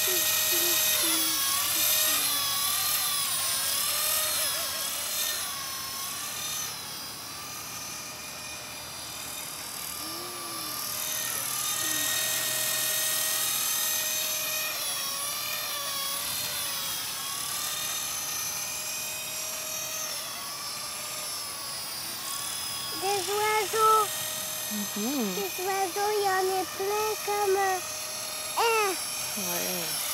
Des oiseaux. Mhm. Des oiseaux, il y en a plein comme 系啊。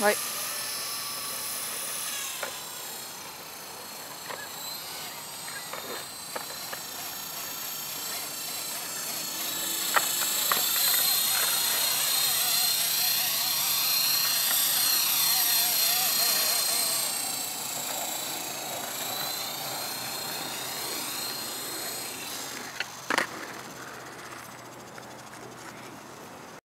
Ouais.